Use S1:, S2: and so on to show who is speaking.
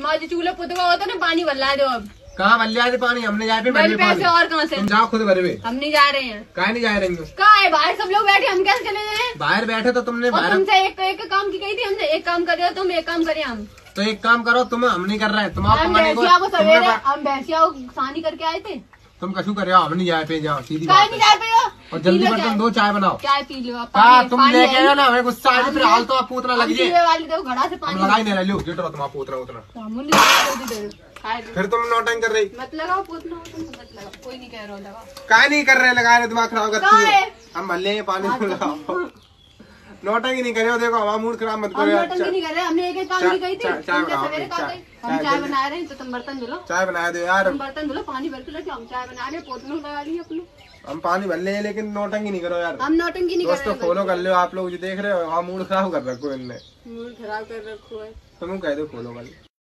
S1: तुम्हारे चूल्हे पुतवा होता ना पानी बल्ला दो अब।
S2: कहाँ बल्ले आते पानी? हमने जाए पे
S1: मेरे पैसे और कहाँ से?
S2: तुम जाओ खुद भरवे
S1: हम नहीं जा रहे हैं।
S2: कहा नहीं जा रही हो
S1: कहाँ है? बाहर सब लोग बैठे हम कैसे चले जाए?
S2: बाहर बैठे तो तुमने
S1: और तुमसे एक एक काम की कही थी हमने? एक काम करे तुम एक काम करे हम।
S2: तो एक काम करो तुम हम नहीं कर रहे हैं। तुम आप
S1: सवेरे हम भैंसिया सानी करके आए थे।
S2: तुम कशु करे हो? हम नहीं जाए पे जाओ सीधी बात
S1: नहीं
S2: है।
S1: जा पे हो?
S2: और जल्दी बर्तन तुम दो चाय बनाओ।
S1: चाय पी लो आप
S2: तुम
S1: पानी
S2: लेके आओ ना हमें गुस्सा आ फिर हाल तो आप
S1: उतना
S2: लग जाए
S1: घड़ा से पानी
S2: लगाई नहीं लो तुम आपको उतना।
S1: खाए दो।
S2: फिर तुम नौटंग कर रही।
S1: मत लगाओ पूतना तुम मत लगाओ। कोई नहीं कह रहा लगा
S2: नहीं कर रहे लगा रहे दिमाग खराब करती
S1: है?
S2: हम मल्ले पानी लगाओ। नौटंग नहीं करे देखो हवा मूड खराब मत करो
S1: नहीं कर रहे हमने एक एक काम की थी। हम सवेरे
S2: चाय-
S1: हम बना रहे हैं तो तुम बर्तन धुलो।
S2: चाय बना दो यार।
S1: तुम बर्तन धुलो पानी भर के लेके हम चाय बना रहे हैं पोतनों लगा लिए अपने।
S2: हम पानी भर ले लेकिन नोटंगी नहीं करो यार।
S1: हम नोटंगी नहीं कर
S2: दोस्तों फॉलो कर लो आप लोग जो देख रहे हो हाँ मूड खराब कर रखो इनने।
S1: मूड खराब कर रखो है।
S2: तुम कह दो फॉलो कर लो